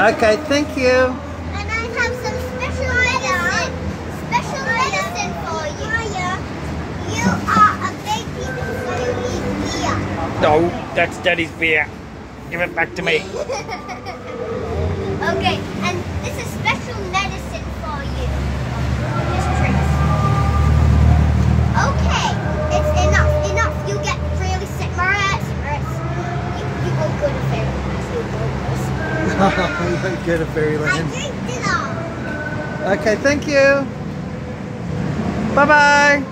Okay, thank you. And I have some special medicine. Special medicine for you. You are a baby, so you need beer. No, that's Daddy's beer. Give it back to me. go to Go to Fairyland. drank it all. Okay, thank you. Bye-bye.